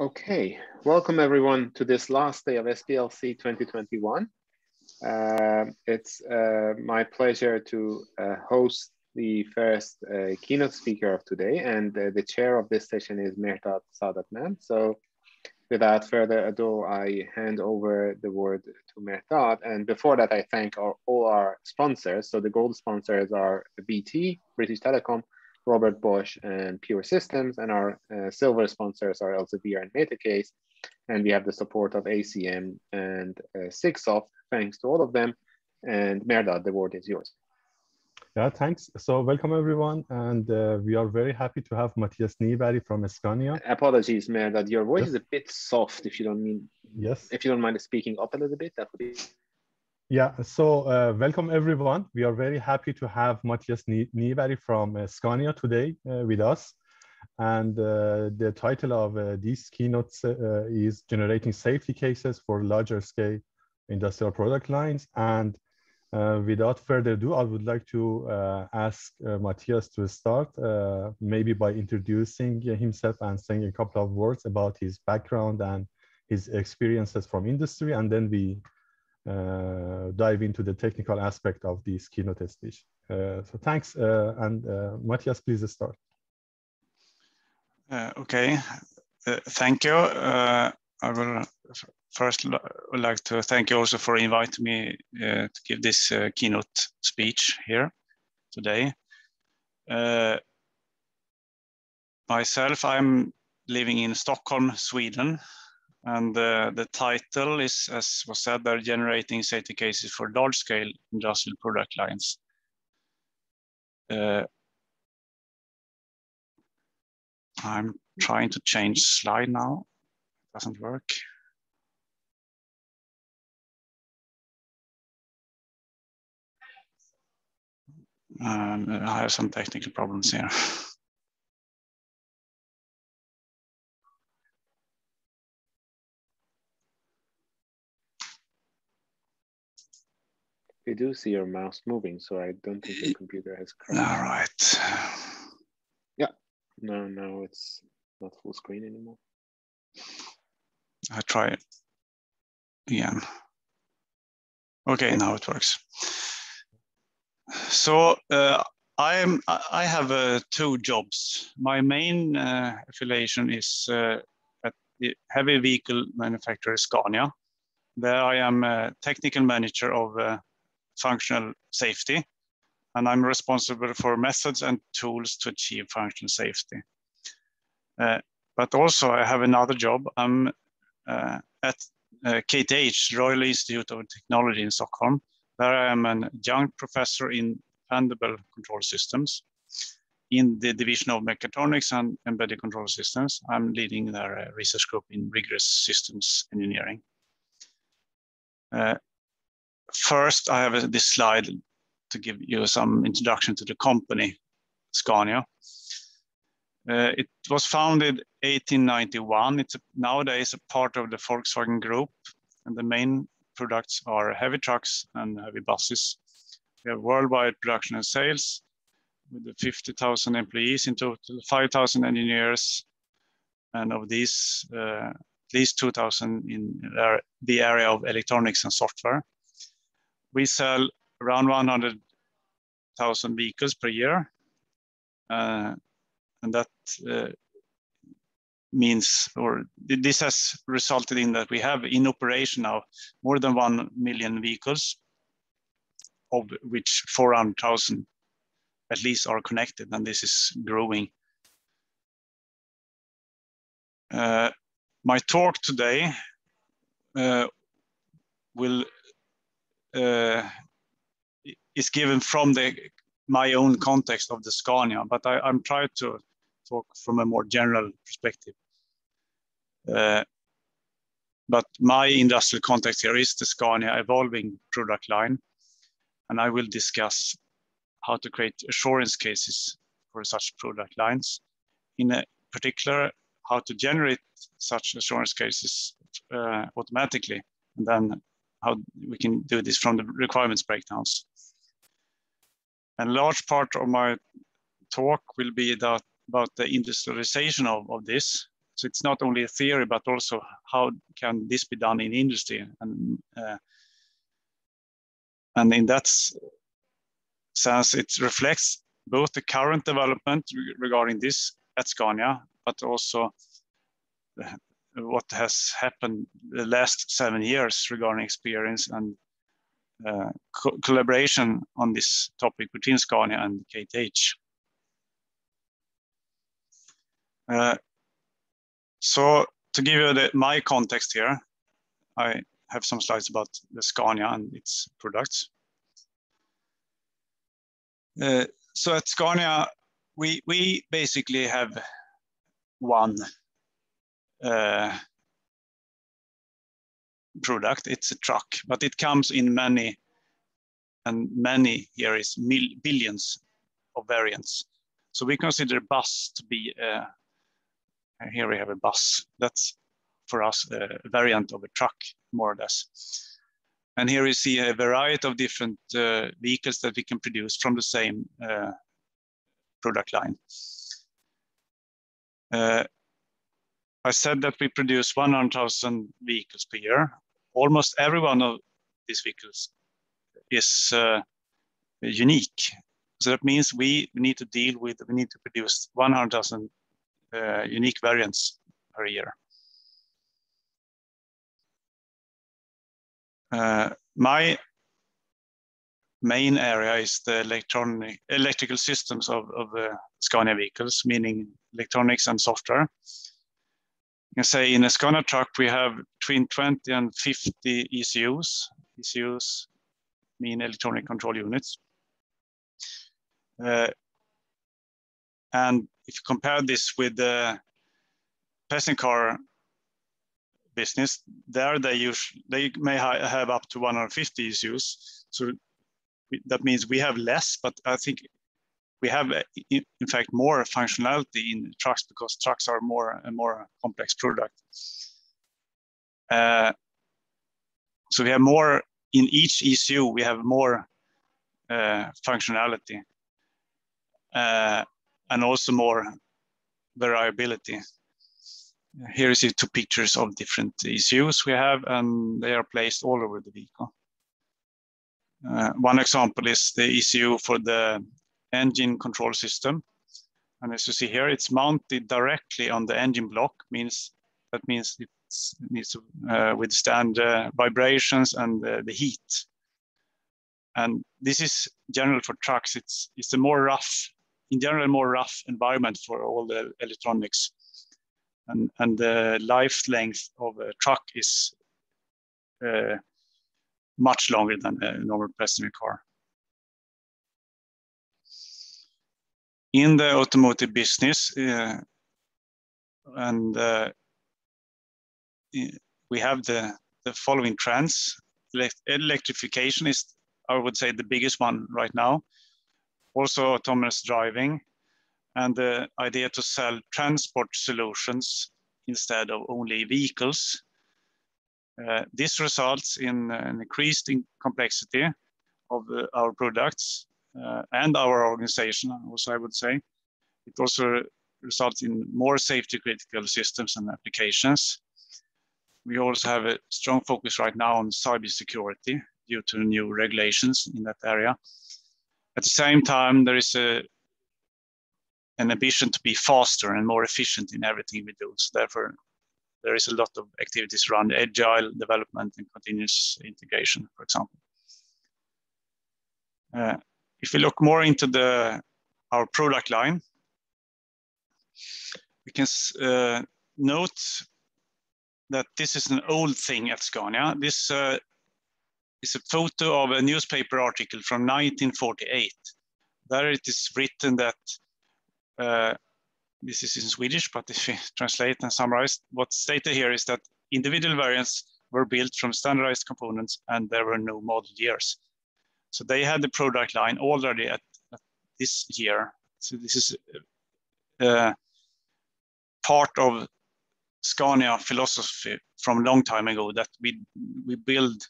Okay, welcome everyone to this last day of SPLC 2021. Uh, it's uh, my pleasure to uh, host the first uh, keynote speaker of today and uh, the chair of this session is Mehrdad Saadatmand. So without further ado, I hand over the word to Mehrdad. And before that, I thank our, all our sponsors. So the gold sponsors are BT, British Telecom, Robert Bosch and Pure Systems, and our uh, silver sponsors are Elsevier and Metacase. And we have the support of ACM and uh, Sigsoft. Thanks to all of them. And Mehrdad, the word is yours. Yeah, thanks. So welcome everyone. And uh, we are very happy to have Mattias Nyberg from Scania. Apologies, Mehrdad. Your voice yes. is a bit soft if you don't mean, yes. if you don't mind speaking up a little bit, that would be yeah, so uh, welcome everyone. We are very happy to have Mattias Nyberg from uh, Scania today uh, with us. And uh, the title of uh, these keynotes uh, is Generating Safety Cases for Larger Scale Industrial Product Lines. And without further ado, I would like to ask Mattias to start, maybe by introducing himself and saying a couple of words about his background and his experiences from industry. And then we dive into the technical aspect of this keynote speech. Uh, so thanks, uh, and Mattias, please start. okay, thank you. I will first like to thank you also for inviting me uh, to give this uh, keynote speech here today. Uh, myself, I'm living in Stockholm, Sweden, and uh, the title is, as was said, they're generating safety cases for large-scale industrial product lines. Uh, I'm trying to change slide now. It doesn't work. Um, I have some technical problems here. I do see your mouse moving, so I don't think your computer has crashed. All right. Yeah. No, no, it's not full screen anymore. I try it again. Okay, now it works. So uh, I am. I have uh, two jobs. My main uh, affiliation is uh, at the heavy vehicle manufacturer Scania. There I am a technical manager of uh, functional safety. And I'm responsible for methods and tools to achieve functional safety. Uh, but also I have another job. I'm uh, at uh, KTH, Royal Institute of Technology in Stockholm. There I am an adjunct professor in dependable control systems. In the division of mechatronics and embedded control systems, I'm leading their uh, research group in rigorous systems engineering. Uh, first, I have this slide to give you some introduction to the company, Scania. Uh, it was founded 1891. It's a, nowadays a part of the Volkswagen Group, and the main products are heavy trucks and heavy buses. We have worldwide production and sales with 50,000 employees in total, 5,000 engineers, and of these, uh, at least 2,000 in the area of electronics and software we sell around 100,000 vehicles per year. Uh, and that uh, means, or this has resulted in that we have in operation now more than 1 million vehicles, of which 400,000 at least are connected, and this is growing. Uh, my talk today uh, will is given from the my own context of the Scania, but I, am trying to talk from a more general perspective. Uh, but my industrial context here is the Scania evolving product line, and I will discuss how to create assurance cases for such product lines. In particular, how to generate such assurance cases uh, automatically, and then how we can do this from the requirements breakdowns. And large part of my talk will be that, about the industrialization of, of this. So it's not only a theory, but also how can this be done in industry? And, uh, and in that sense, it reflects both the current development regarding this at Scania, but also what has happened the last seven years regarding experience and uh, co collaboration on this topic between Scania and KTH. Uh, so to give you the, my context here, I have some slides about the Scania and its products. Uh, so at Scania, we, we basically have one uh, product. It's a truck, but it comes in many, and many here is mil billions of variants. So we consider bus to be, uh, here we have a bus. That's for us a variant of a truck, more or less. And here you see a variety of different uh, vehicles that we can produce from the same uh, product line. Uh, I said that we produce 100,000 vehicles per year. Almost every one of these vehicles is uh, unique. So that means we need to deal with, we need to produce 100,000 uh, unique variants per year. Uh, my main area is the electronic electrical systems of, of uh, Scania vehicles, meaning electronics and software. Can say in a Scania truck, we have between 20 and 50 ECUs. ECUs mean electronic control units. Uh, and if you compare this with the passenger car business, there they usually they may ha have up to 150 ECUs. So that means we have less, but I think we have, uh, in fact, more functionality in trucks because trucks are more a more complex product. Uh, so we have more in each ECU. We have more uh, functionality uh, and also more variability. Here is two pictures of different ECUs we have, and they are placed all over the vehicle. Uh, one example is the ECU for the engine control system. And as you see here, it's mounted directly on the engine block, means that means it needs to uh, withstand uh, vibrations and uh, the heat. And this is general for trucks. It's, it's a more rough, in general, more rough environment for all the electronics. And, and the life length of a truck is uh, much longer than a normal passenger car. In the automotive business, uh, and uh, we have the, the following trends. Electrification is, I would say, the biggest one right now. Also autonomous driving and the idea to sell transport solutions instead of only vehicles uh, this results in an increased in complexity of uh, our products uh, and our organization, also I would say. It also results in more safety critical systems and applications. We also have a strong focus right now on cybersecurity due to new regulations in that area. At the same time, there is a, an ambition to be faster and more efficient in everything we do. So therefore, there is a lot of activities around agile development and continuous integration, for example. Uh, if we look more into the our product line, we can uh, note that this is an old thing at Scania. This uh, is a photo of a newspaper article from 1948. There it is written that uh, this is in Swedish, but if we translate and summarize, what's stated here is that individual variants were built from standardized components and there were no model years. So they had the product line already at, at this year. So this is uh, part of Scania philosophy from a long time ago that we, we build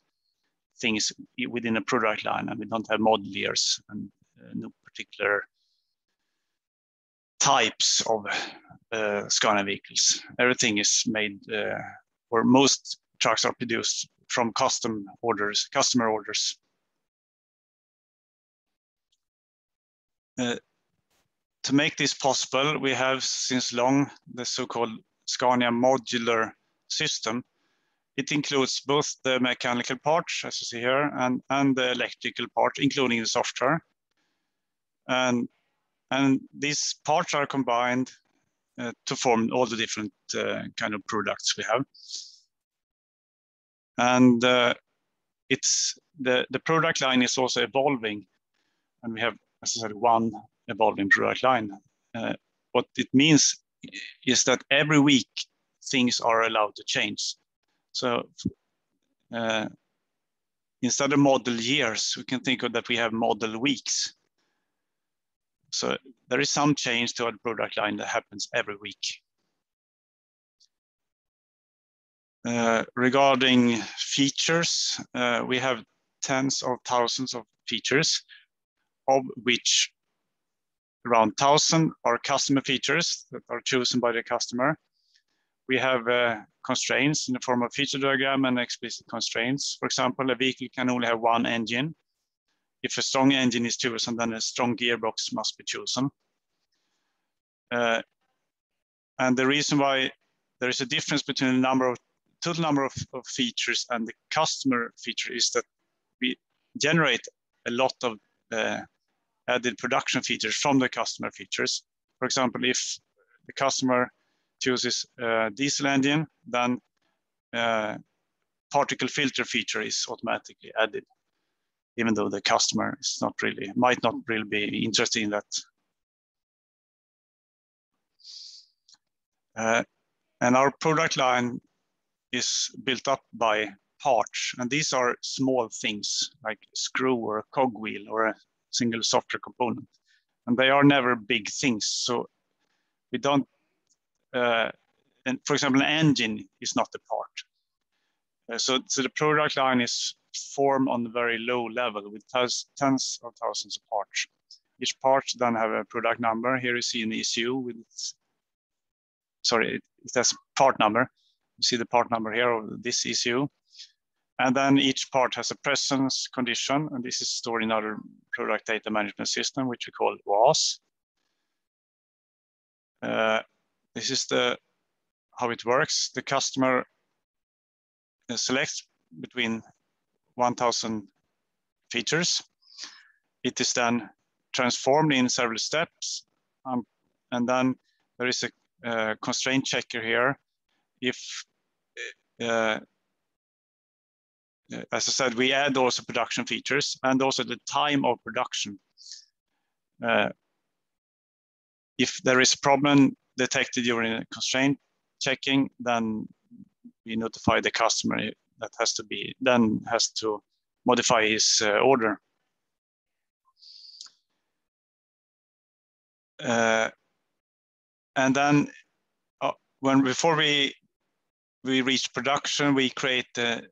things within a product line and we don't have model years and uh, no particular types of uh, Scania vehicles. Everything is made, uh, or most trucks are produced from custom orders, customer orders. To make this possible, we have since long the so-called Scania modular system. It includes both the mechanical parts, as you see here, and, and the electrical part, including the software. And, and these parts are combined uh, to form all the different uh, kind of products we have. And uh, it's the, the product line is also evolving. And we have, as I said, one evolving product line. Uh, what it means is that every week things are allowed to change. So uh, instead of model years, we can think of that we have model weeks. So there is some change to our product line that happens every week. Uh, regarding features, uh, we have tens of thousands of features, of which around 1,000 are customer features that are chosen by the customer. We have uh, constraints in the form of feature diagram and explicit constraints. For example, a vehicle can only have one engine. If a strong engine is chosen, then a strong gearbox must be chosen. Uh, and the reason why there is a difference between the number of total number of, of features and the customer feature is that we generate a lot of uh, added production features from the customer features. For example, if the customer chooses a diesel engine, then uh, particle filter feature is automatically added, even though the customer is not really, might not really be interested in that. Uh, and our product line is built up by parts, and these are small things like screw or a cogwheel or a single software component. And they are never big things. So we don't, uh, and for example, an engine is not a part. Uh, so, so the product line is formed on a very low level with tens of thousands of parts. Each part then have a product number. Here you see an ECU with, sorry, it, it has part number. You see the part number here of this ECU. And then each part has a presence condition, and this is stored in our product data management system, which we call WAS. Uh, this is the how it works. The customer uh, selects between 1,000 features. It is then transformed in several steps. Um, and then there is a, a constraint checker here. If uh, uh, as I said, we add also production features and also the time of production. Uh, if there is a problem detected during constraint checking, then we notify the customer that has to be, then has to modify his uh, order. Uh, and then uh, when before we we reach production, we create the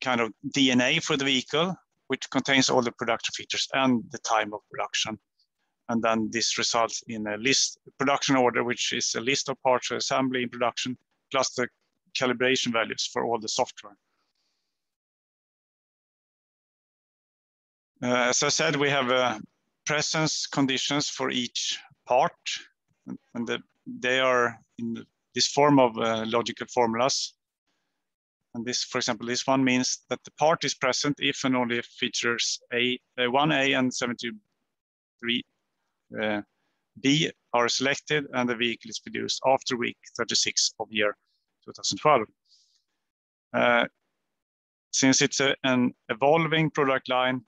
kind of DNA for the vehicle, which contains all the production features and the time of production. And then this results in a list production order, which is a list of parts assembly in production, plus the calibration values for all the software. Uh, as I said, we have uh, presence conditions for each part, and, and the, they are in this form of uh, logical formulas and this, for example, this one means that the part is present if and only if features A, uh, 1A and 73 uh, are selected and the vehicle is produced after week 36 of year 2012. Uh, since it's a, an evolving product line,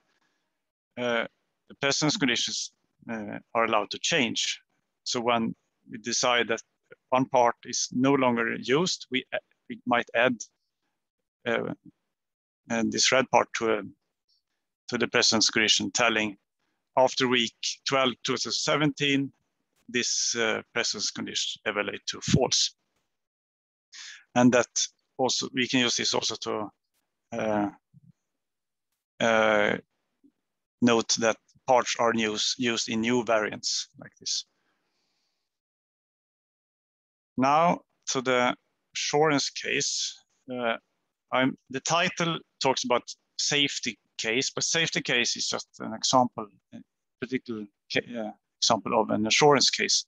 uh, the presence conditions uh, are allowed to change. So when we decide that one part is no longer used, we, we might add this red part to, a, to the presence condition telling after week 12, 2017, this uh, presence condition evaluate to false. And that also, we can use this also to uh, uh, note that parts are used, used in new variants like this. now to the assurance case. Uh, I'm, the title talks about safety case, but safety case is just an example, a particular uh, example of an assurance case.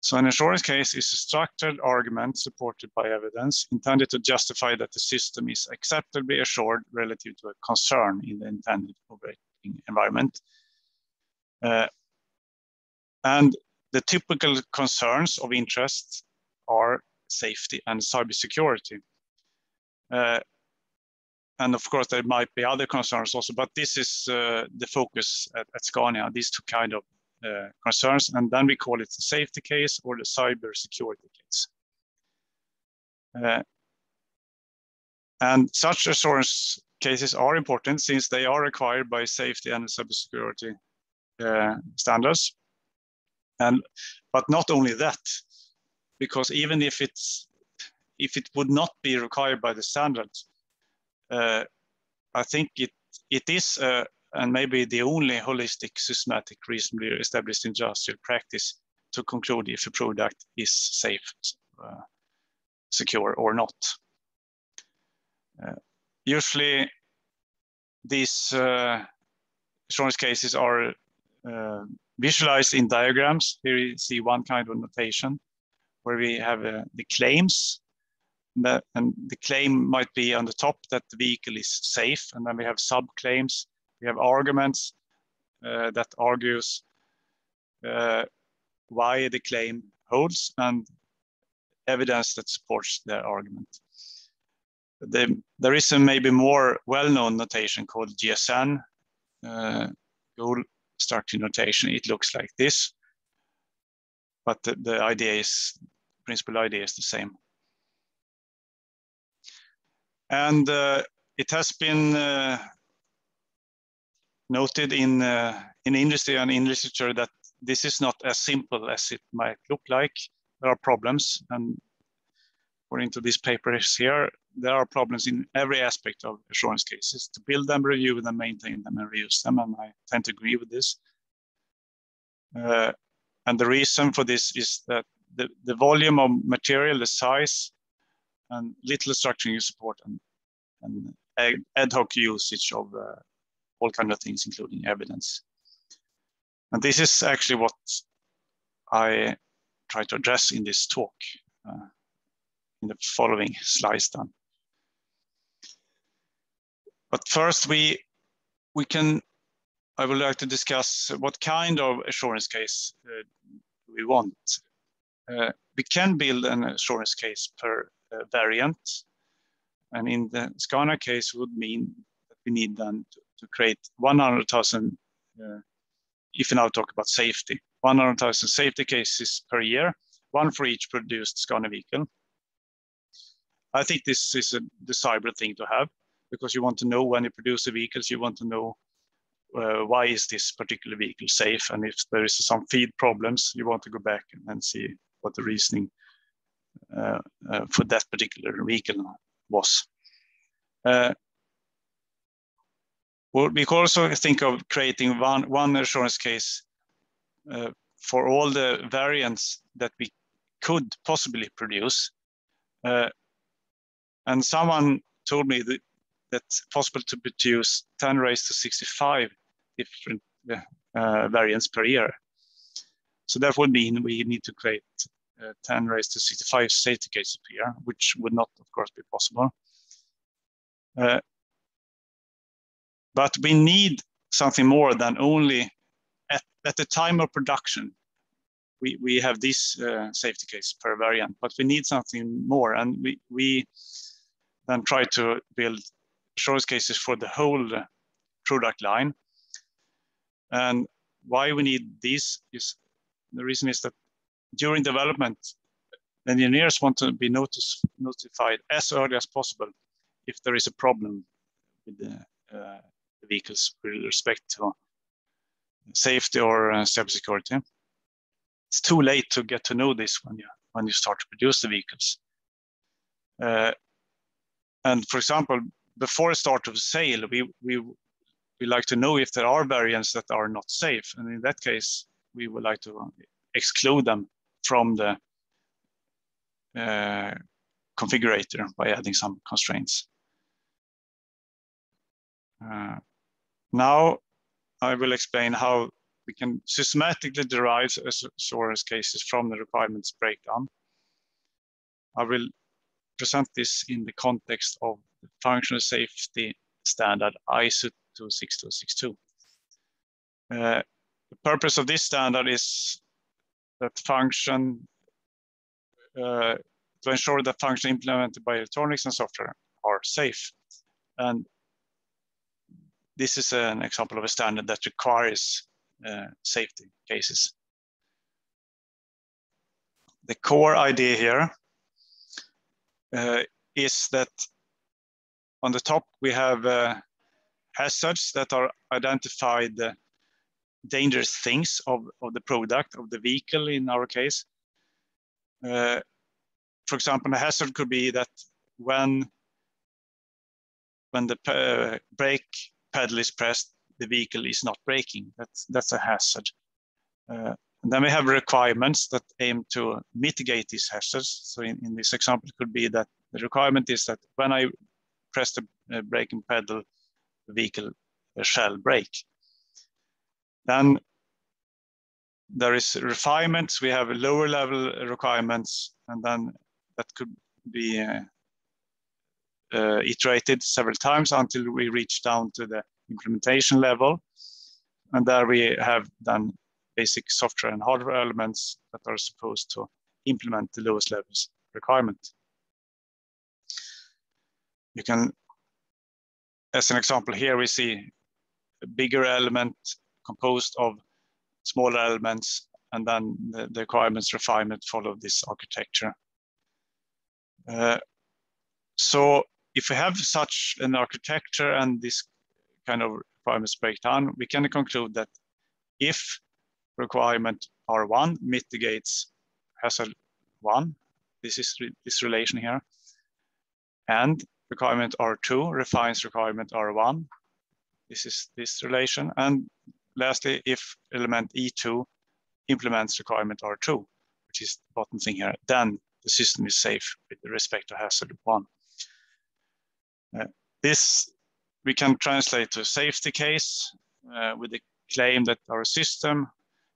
So an assurance case is a structured argument supported by evidence intended to justify that the system is acceptably assured relative to a concern in the intended operating environment. Uh, and the typical concerns of interest are safety and cybersecurity. Uh, and of course, there might be other concerns also, but this is uh, the focus at, at, Scania, these two kind of uh, concerns. And then we call it the safety case or the cybersecurity case. Uh, and such assurance cases are important since they are required by safety and cybersecurity uh, standards. And, but not only that, because even if it's if it would not be required by the standards, uh, I think it it is uh, and maybe the only holistic, systematic, reasonably established industrial practice to conclude if a product is safe, uh, secure or not. Uh, usually, these uh, assurance cases are uh, visualized in diagrams. Here you see one kind of notation where we have the claims that, and the claim might be on the top that the vehicle is safe. And then we have sub claims. We have arguments uh, that argues uh, why the claim holds and evidence that supports the argument. The, there is a maybe more well-known notation called GSN, uh, goal structure notation. It looks like this, but the, the idea is principal idea is the same. And uh, it has been uh, noted in, uh, in industry and in literature that this is not as simple as it might look like. There are problems and according to these papers here, there are problems in every aspect of assurance cases to build them, review them, maintain them, and reuse them. And I tend to agree with this. Uh, and the reason for this is that the, the volume of material, the size, and little structuring support and, and ad hoc usage of uh, all kind of things, including evidence. And this is actually what I try to address in this talk uh, in the following slides then. But first we, we can, I would like to discuss what kind of assurance case uh, we want uh, we can build an assurance case per variant. And in the Scania case would mean that we need then to, to create 100,000, uh, if we now talk about safety, 100,000 safety cases per year, one for each produced Scania vehicle. I think this is a desirable thing to have because you want to know when you produce the vehicles, you want to know uh, why is this particular vehicle safe? And if there is some feed problems, you want to go back and see what the reasoning for that particular vehicle was. Uh, we could also think of creating one, one assurance case uh, for all the variants that we could possibly produce. Uh, and someone told me that that's possible to produce 10 raised to 65 different uh, variants per year. So that would mean we need to create uh, 10 raised to 65 safety cases per year, which would not, of course, be possible. Uh, but we need something more than only at, at the time of production. We, we have this uh, safety case per variant, but we need something more. And we, we then try to build assurance cases for the whole product line. And why we need these is the reason is that during development, engineers want to be notice, notified as early as possible if there is a problem with the, uh, the vehicles with respect to safety or uh, cybersecurity. It's too late to get to know this when you when you start to produce the vehicles. Uh, and for example, before the start of sale, we we we like to know if there are variants that are not safe, and in that case, we would like to exclude them from the uh, configurator by adding some constraints. Uh, now I will explain how we can systematically derive assurance cases from the requirements breakdown. I will present this in the context of the functional safety standard ISO 26262. Uh, the purpose of this standard is that function uh, to ensure that function implemented by electronics and software are safe. And this is an example of a standard that requires uh, safety cases. The core idea here uh, is that on the top we have uh, hazards that are identified dangerous things of, of the product, of the vehicle in our case. Uh, for example, a hazard could be that when, when the uh, brake pedal is pressed, the vehicle is not braking. That's, that's a hazard. Uh, and then we have requirements that aim to mitigate these hazards. So in, in this example, it could be that the requirement is that when I press the uh, braking pedal, the vehicle shall brake. Then there is refinements. We have lower level requirements, and then that could be uh, uh, iterated several times until we reach down to the implementation level. And there we have then basic software and hardware elements that are supposed to implement the lowest levels requirement. You can, as an example here, we see a bigger element composed of smaller elements, and then the, the requirements refinement follow this architecture. Uh, so if we have such an architecture and this kind of requirements breakdown, we can conclude that if requirement R1 mitigates hazard one, this is re this relation here, and requirement R2 refines requirement R1, this is this relation, and lastly, if element E2 implements requirement R2, which is the bottom thing here, then the system is safe with respect to hazard one. Uh, this we can translate to a safety case uh, with the claim that our system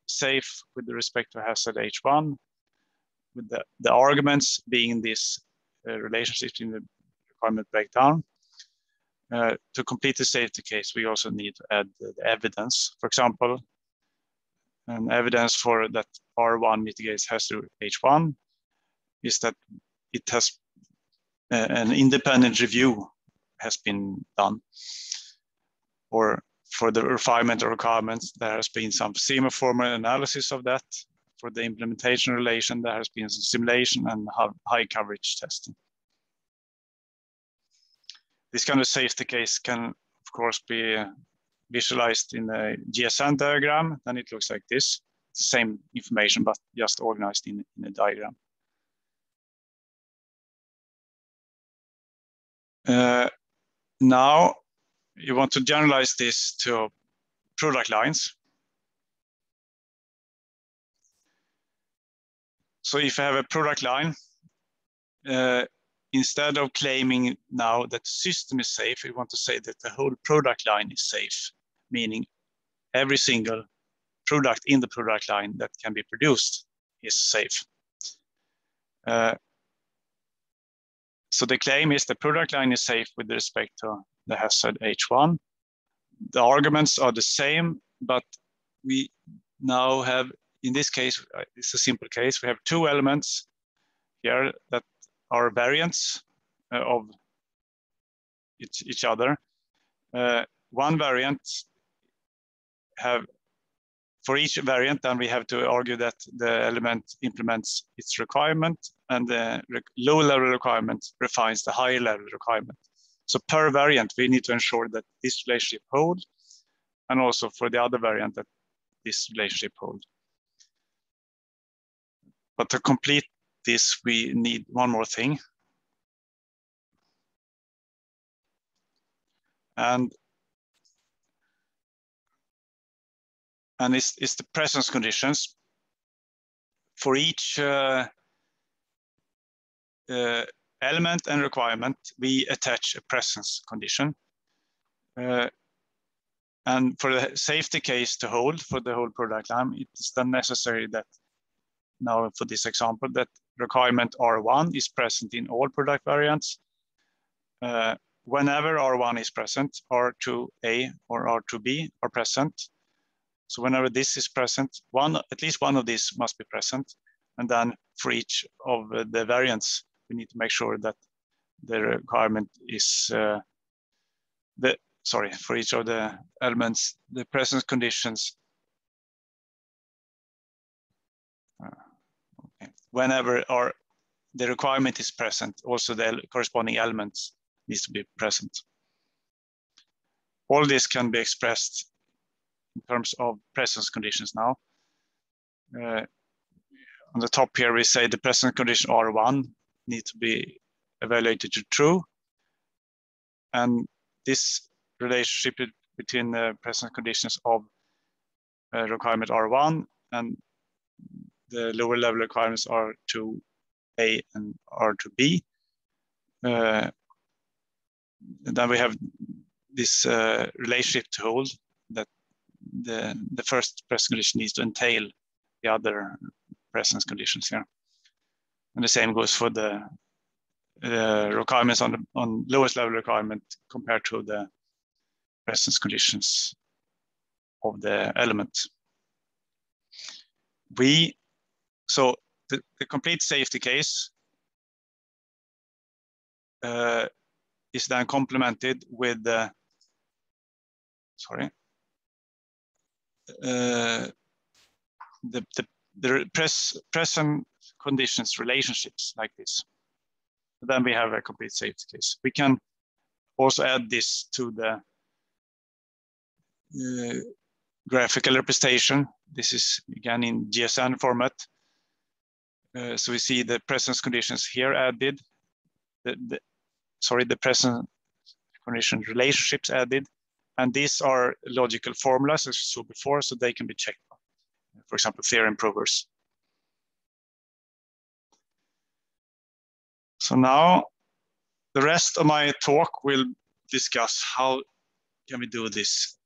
is safe with respect to hazard H1, with the, the arguments being this uh, relationship in the requirement breakdown. Uh, to complete the safety case, we also need to add the, evidence. For example, an evidence for that R1 mitigates hazard H1 is that it has uh, an independent review has been done. Or for the refinement or requirements, there has been some semi-formal analysis of that. For the implementation relation, there has been some simulation and high coverage testing. This kind of safety case can, of course, be visualized in a GSN diagram. Then it looks like this. The same information, but just organized in, in a diagram. Uh, now you want to generalize this to product lines. So if you have a product line, uh, instead of claiming now that the system is safe, we want to say that the whole product line is safe, meaning every single product in the product line that can be produced is safe. Uh, so the claim is the product line is safe with respect to the hazard H1. The arguments are the same, but we now have, in this case, uh, it's a simple case. We have two elements here that are variants uh, of each, each other. Uh, one variant have for each variant, then we have to argue that the element implements its requirement and the low level requirement refines the higher level requirement. So per variant, we need to ensure that this relationship holds and also for the other variant that this relationship holds. But to complete this, we need one more thing. And and it's, it's the presence conditions. For each uh, uh, element and requirement, we attach a presence condition. Uh, and for the safety case to hold for the whole product line, it is then necessary that now for this example, that requirement R1 is present in all product variants. Uh, whenever R1 is present, R2A or R2B are present. So whenever this is present, one at least one of these must be present. And then for each of the variants, we need to make sure that the requirement is uh, the sorry for each of the elements the presence conditions uh, okay. Whenever or the requirement is present also the corresponding elements needs to be present all this can be expressed in terms of presence conditions now uh, on the top here we say the presence condition R1 need to be evaluated to true. And this relationship between the present conditions of uh, requirement R1 and the lower level requirements R2A and R2B. Uh, then we have this uh, relationship to hold that the, the first presence condition needs to entail the other presence conditions here. And the same goes for the uh, requirements on the on lowest level requirement compared to the presence conditions of the element. We, so the, the complete safety case uh, is then complemented with the, sorry, uh, the, the, the press, present conditions relationships like this. Then we have a complete safety case. We can also add this to the uh, graphical representation. This is again in GSN format. Uh, so we see the presence conditions here added. The, the, sorry, the present condition relationships added. And these are logical formulas as we saw before, so they can be checked. For example, theorem provers. So now the rest of my talk will discuss how can we do this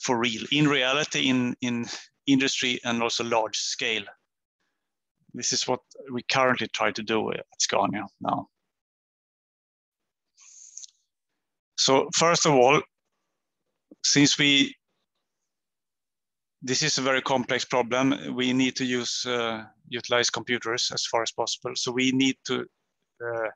for real, in reality, in, in industry and also large scale. This is what we currently try to do at Scania now. So first of all, since we this is a very complex problem. We need to use uh, utilize computers as far as possible. So we need to uh,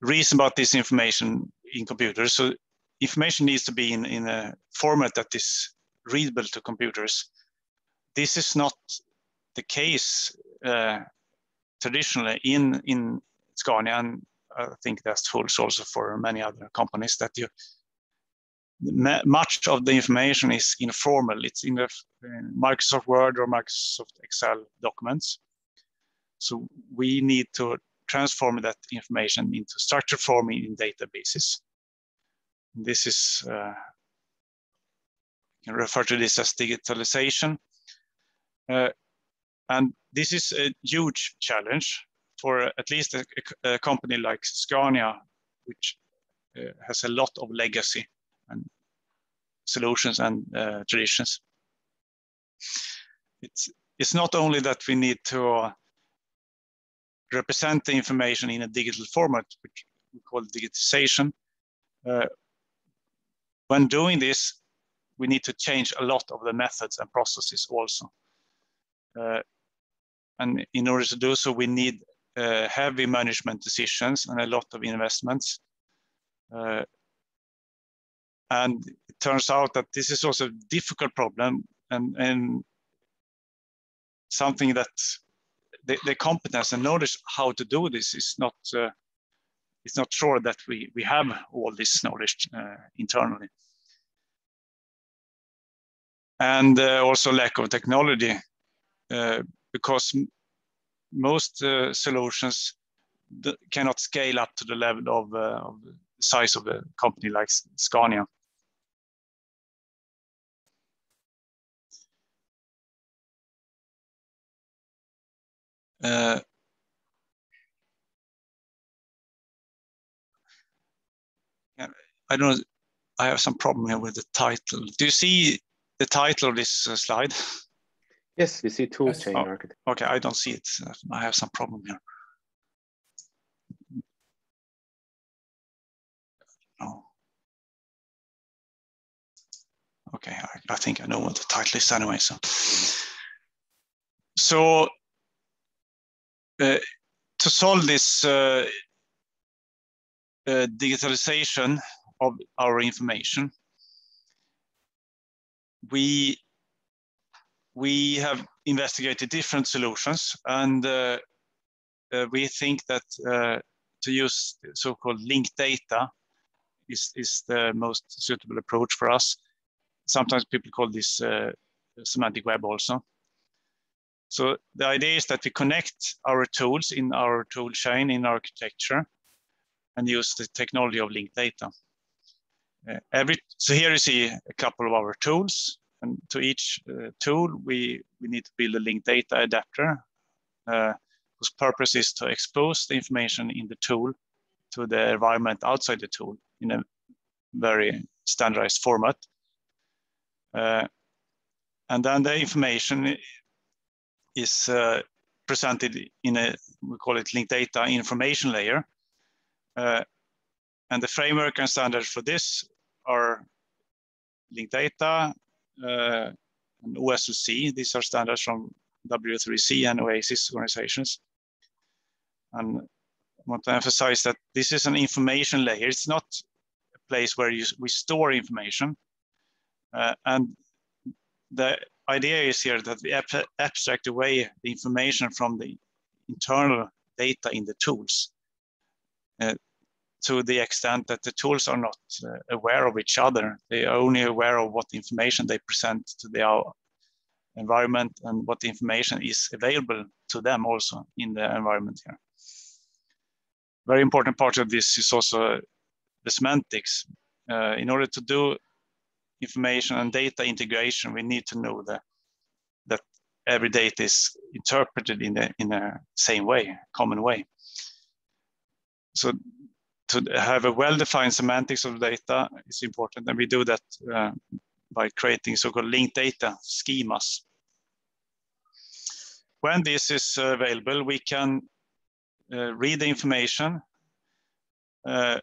reason about this information in computers. So information needs to be in, in a format that is readable to computers. This is not the case uh, traditionally in, in Scania, and I think that's holds also for many other companies that you much of the information is informal. It's in the Microsoft Word or Microsoft Excel documents. So we need to transform that information into structured form in databases. This is, uh, you can refer to this as digitalization. Uh, and this is a huge challenge for at least a, a company like Scania, which uh, has a lot of legacy and solutions and uh, traditions. It's, it's not only that we need to uh, represent the information in a digital format, which we call digitization. Uh, when doing this, we need to change a lot of the methods and processes also. And in order to do so, we need uh, heavy management decisions and a lot of investments. Uh, and it turns out that this is also a difficult problem and, and something that the, the competence and knowledge how to do this is not uh, it's not sure that we we have all this knowledge uh, internally and uh, also lack of technology uh, because most uh, solutions cannot scale up to the level of, uh, of the size of a company like Scania. Uh, I don't. I have some problem here with the title. Do you see the title of this uh, slide? Yes, we see tool chain oh, architecture. Okay, I don't see it. I have some problem here. Oh. Okay, I, I, think I know what the title is anyway. So, so uh, to solve this uh, uh, digitalization of our information, we we have investigated different solutions, and uh, uh, we think that uh, to use so-called linked data is is the most suitable approach for us. Sometimes people call this uh, semantic web also. So the idea is that we connect our tools in our tool chain in architecture and use the technology of linked data. Uh, every, so here you see a couple of our tools and to each uh, tool, we, we need to build a linked data adapter uh, whose purpose is to expose the information in the tool to the environment outside the tool in a very standardized format. Uh, and then the information is uh, presented in a, we call it linked data information layer. Uh, and the framework and standards for this are linked data uh, and OSLC. These are standards from W3C and OASIS organizations. And I want to emphasize that this is an information layer. It's not a place where you, we store information. Uh, and the idea is here that we ab abstract away the information from the internal data in the tools uh, to the extent that the tools are not uh, aware of each other. They are only aware of what information they present to the environment and what information is available to them also in the environment here. Very important part of this is also the semantics. Uh, in order to do information and data integration, we need to know that that every data is interpreted in the in a same way, common way. So to have a well-defined semantics of data is important, and we do that uh, by creating so-called linked data schemas. When this is available, we can uh, read the information uh,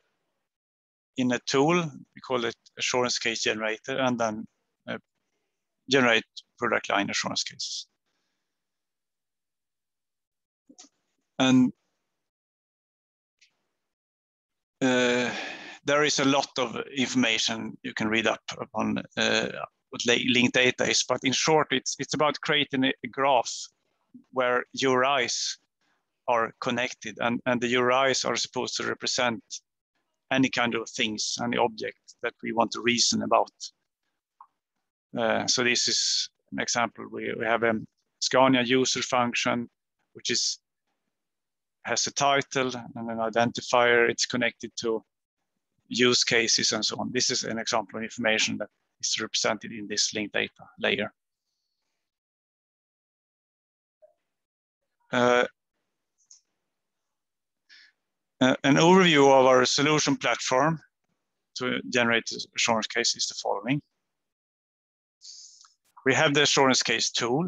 in a tool, we call it assurance case generator, and then uh, generate product line assurance cases. And there is a lot of information you can read up upon uh, what linked data is, but in short, it's it's about creating a, graph where URIs are connected, and and the URIs are supposed to represent any kind of things, any object that we want to reason about. Uh, so this is an example. We, we have a Scania user function, which is has a title and an identifier. It's connected to use cases and so on. This is an example of information that is represented in this linked data layer. Uh, uh, an overview of our solution platform to generate assurance case is the following. We have the assurance case tool,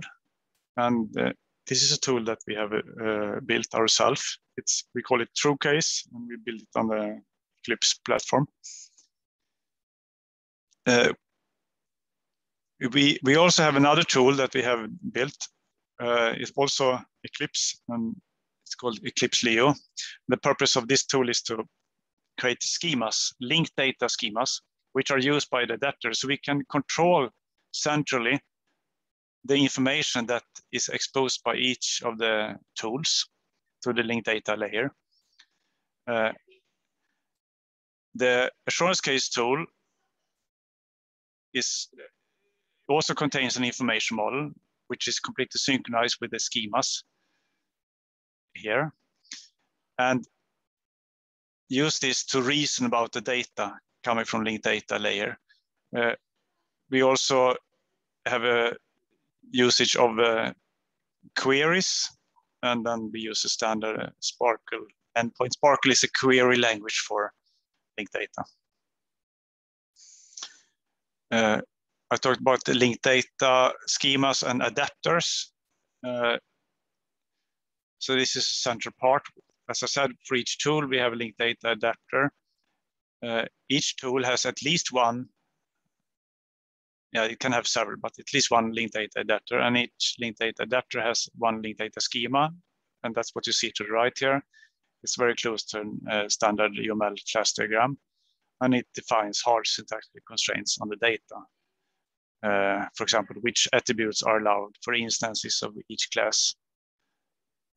and uh, this is a tool that we have uh, built ourselves. It's we call it TrueCase, and we build it on the Eclipse platform. Uh, we we also have another tool that we have built. Uh, it's also Eclipse, and it's called Eclipse Lyo. The purpose of this tool is to create schemas, linked data schemas, which are used by the adapter. So we can control centrally the information that is exposed by each of the tools to the linked data layer. Uh, the assurance case tool is also contains an information model, which is completely synchronized with the schemas here. And use this to reason about the data coming from linked data layer. Uh, we also have a usage of uh, queries, and then we use a standard Sparkle SPARQL endpoint. SPARQL is a query language for linked data. Uh, I talked about the linked data schemas and adapters. Uh, so this is a central part. As I said, for each tool, we have a linked data adapter. Uh, each tool has at least one, yeah, it can have several, but at least one linked data adapter, and each linked data adapter has one linked data schema, and that's what you see to the right here. It's very close to a uh, standard UML class diagram, and it defines hard syntactic constraints on the data. Uh, for example, which attributes are allowed for instances of each class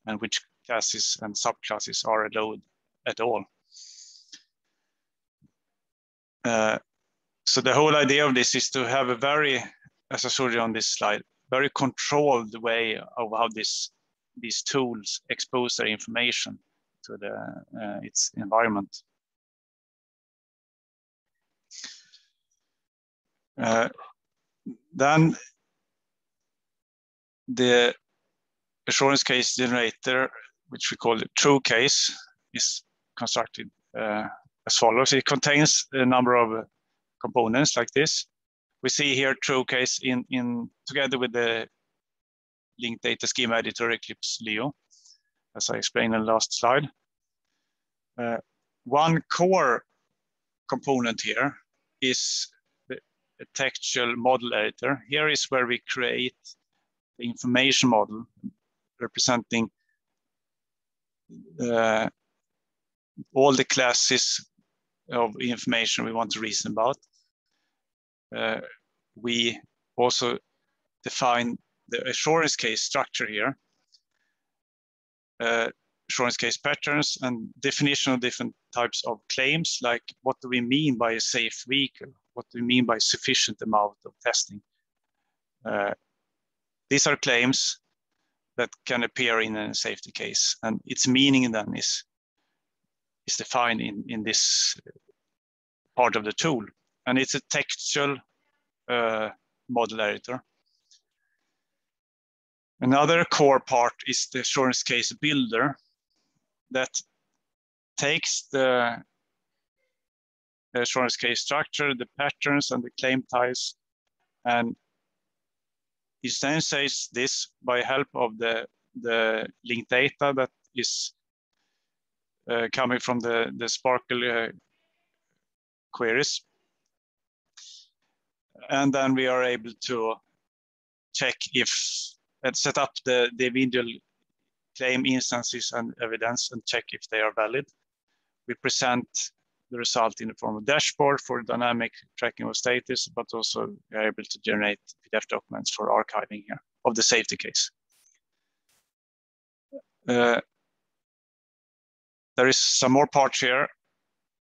and which classes and subclasses are allowed at all. Uh, so the whole idea of this is to have a very, as I showed you on this slide, very controlled way of how this, these tools expose their information to the, uh, its environment. Uh, then the assurance case generator, which we call the TrueCase, is constructed uh, as follows. It contains a number of components like this. We see here TrueCase in, in together with the linked data schema editor Eclipse Lyo, as I explained in the last slide. Uh, one core component here is the textual model editor. Here is where we create the information model representing uh, all the classes of information we want to reason about. Uh, we also define the assurance case structure here, uh, assurance case patterns and definition of different types of claims, like what do we mean by a safe vehicle? what do we mean by sufficient amount of testing? Uh, these are claims that can appear in a safety case, and its meaning then is is defined in in this part of the tool, and it's a textual uh, model editor. Another core part is the assurance case builder that takes the assurance case structure, the patterns and the claim ties. And then says this by help of the, the linked data that is coming from the, the SPARQL uh, queries. And then we are able to check if and set up the, the individual claim instances and evidence and check if they are valid. We present the result in the form of dashboard for dynamic tracking of status, but also we are able to generate PDF documents for archiving here of the safety case. Uh, there is some more parts here.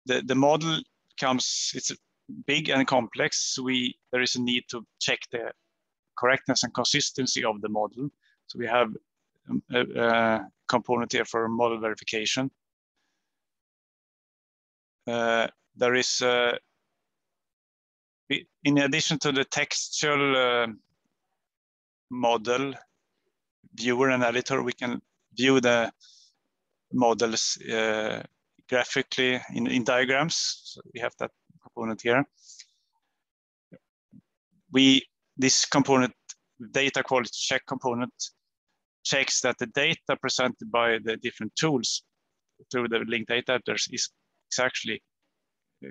The, the model comes, it's big and complex. We, there is a need to check the correctness and consistency of the model. So we have a, a component here for model verification. Uh, there is, uh, in addition to the textual uh, model, viewer and editor, we can view the models uh, graphically in, in diagrams. So we have that component here. We, this component, data quality check component, checks that the data presented by the different tools through the linked data editors is is actually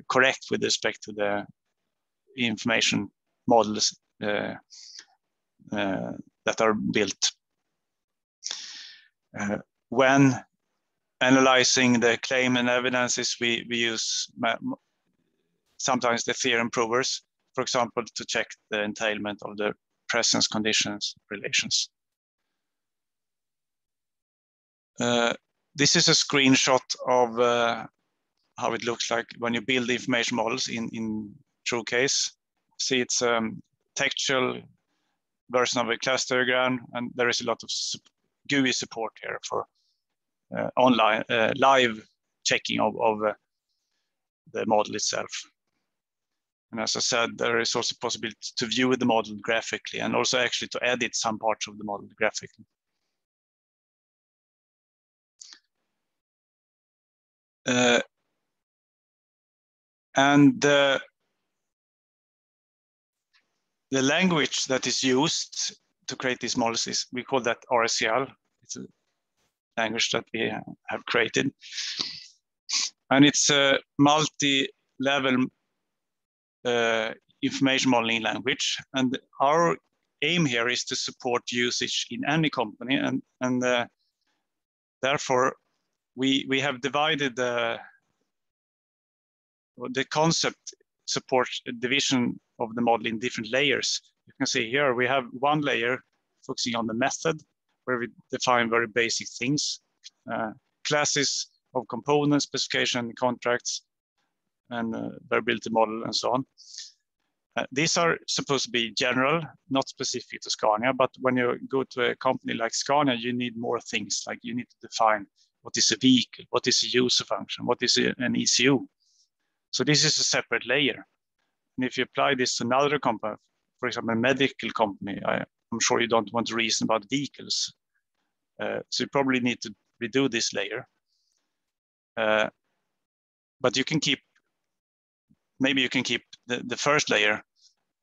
correct with respect to the information models uh, uh, that are built. Uh, when analyzing the claim and evidences, we, we use sometimes the theorem provers, for example, to check the entailment of the presence conditions relations. Uh, this is a screenshot of uh, how it looks like when you build information models in, in TrueCase. See, it's a um, textual version of a class diagram, and there is a lot of GUI support here for online uh, live checking of, of uh, the model itself. And as I said, there is also possibility to view the model graphically and also actually to edit some parts of the model graphically. Uh, and uh, the language that is used to create these models is, we call that RSCL. Language that we have created. And it's a multi-level uh, information modeling language. And our aim here is to support usage in any company. And, and uh, therefore, we, we have divided the, the concept support division of the model in different layers. You can see here we have one layer focusing on the method where we define very basic things, uh, classes of components, specification, contracts, and uh, variability model and so on. Uh, these are supposed to be general, not specific to Scania, but when you go to a company like Scania, you need more things, like you need to define what is a vehicle, what is a user function, what is a, an ECU. So this is a separate layer. And if you apply this to another company, for example, a medical company, I, am sure you don't want to reason about vehicles. Uh, so you probably need to redo this layer. Uh, but you can keep, maybe you can keep the, the first layer.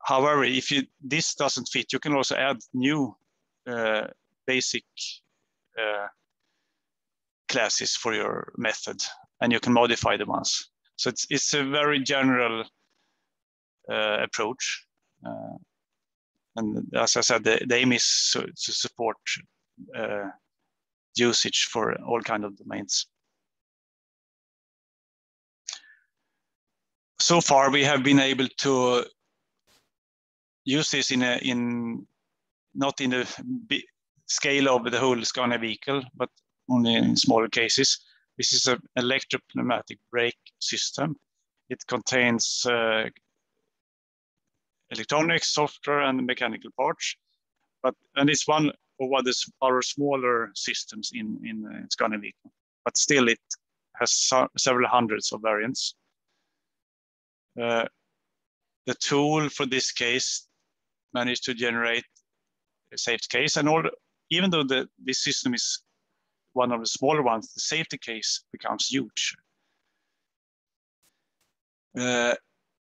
However, if you this doesn't fit, you can also add new uh, basic uh, classes for your method, and you can modify the ones. So it's, it's a very general uh, approach. Uh, and as I said, the, the aim is to, to support uh, usage for all kind of domains. So far, we have been able to use this in a in not in the scale of the whole Scania vehicle, but only in smaller cases. This is an electropneumatic brake system. It contains uh, electronics, software, and mechanical parts. But and it's one what is our smaller systems in in uh, vehicle. But still, it has so, several hundreds of variants. Uh, the tool for this case managed to generate a safety case, and all, even though the, this system is one of the smaller ones, the safety case becomes huge. Uh,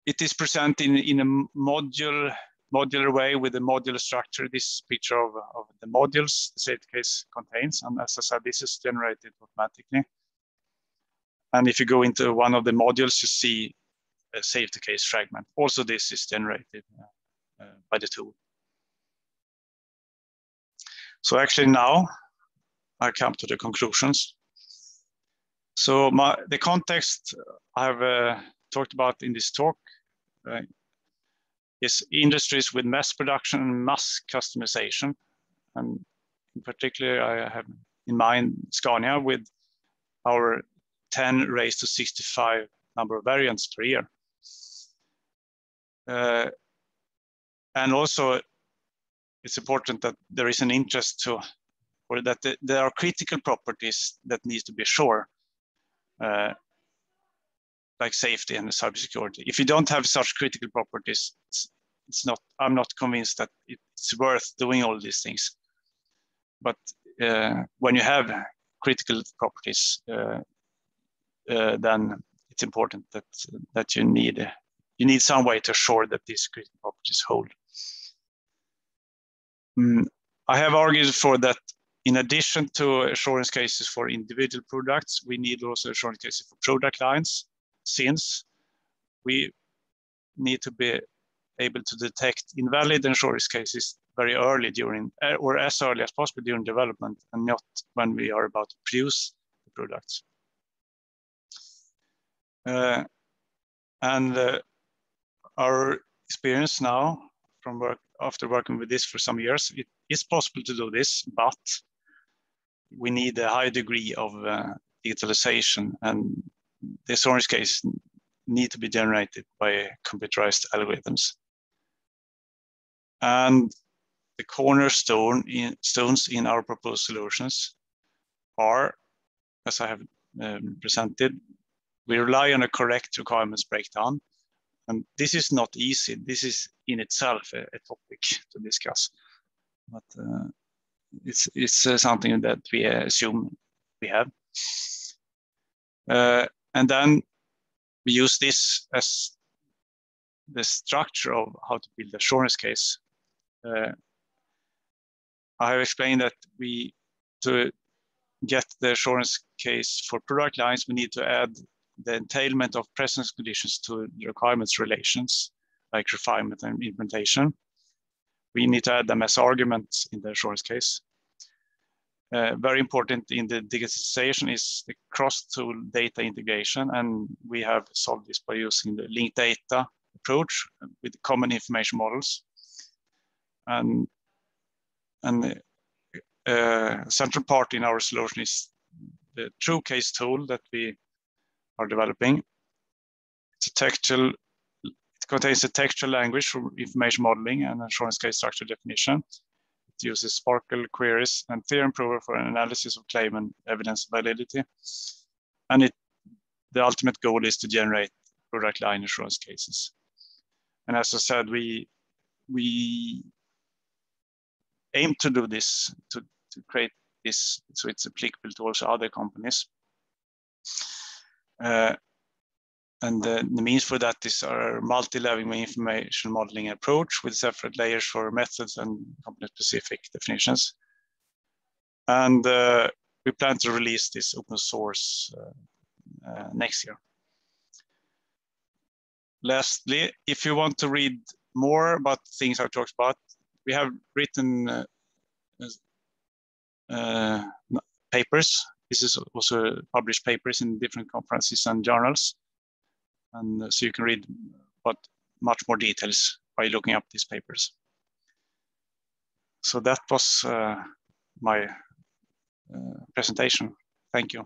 it is presented in, in a module, modular way with a modular structure. This picture of, of the modules the safety case contains. And as I said, this is generated automatically. And if you go into one of the modules, you see a safety case fragment. Also, this is generated uh, uh, by the tool. So actually now I come to the conclusions. So my, the context I've uh, talked about in this talk uh, is industries with mass production and mass customization. And in particular, I have in mind Scania with our 10 raised to 65 number of variants per year. Uh, and also, it's important that there is an interest to or that there are critical properties that needs to be sure, uh, like safety and cybersecurity. If you don't have such critical properties, it's, it's not. I'm not convinced that it's worth doing all these things. But uh, when you have critical properties, uh, uh then it's important that that you need you need some way to assure that these critical properties hold. Mm, I have argued for that in addition to assurance cases for individual products, we need also assurance cases for product lines, since we need to be able to detect invalid insurance cases very early during, uh, or as early as possible during development, and not when we are about to produce the products. Uh, and uh, our experience now from work after working with this for some years, it is possible to do this, but we need a high degree of uh, digitalization and the orange case need to be generated by computerized algorithms. And the cornerstone in, stones in our proposed solutions are, as I have um, presented, we rely on a correct requirements breakdown. And this is not easy. This is in itself a, a topic to discuss. But uh, it's it's uh, something that we assume we have. Uh, and then we use this as the structure of how to build the assurance case. Uh, I have explained that we, to get the assurance case for product lines, we need to add the entailment of presence conditions to the requirements relations, like refinement and implementation. We need to add them as arguments in the assurance case. Uh, very important in the digitization is the cross-tool data integration, and we have solved this by using the linked data approach with common information models. And, and uh, central part in our solution is the TrueCase tool that we are developing. It's a textual, it contains a textual language for information modeling and assurance case structure definition. Uses SPARQL queries and Theorem Prover for an analysis of claim and evidence validity. And it, the ultimate goal is to generate product line assurance cases. And as I said, we we aim to do this to, to create this so it's applicable to also other companies. Uh, and the, the, means for that is our multi-level information modeling approach with separate layers for methods and company-specific definitions. And uh, we plan to release this open source uh, uh next year. Lastly, if you want to read more about things I talked about, we have written uh, uh, papers. This is also published papers in different conferences and journals. And uh, so you can read but much more details by looking up these papers. So that was uh, my uh, presentation. Thank you.